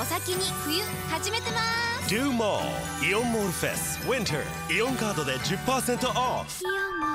お先に冬始めてます。Do Mall イオンモールフェスウィンターイオンカードで10%オフイオンも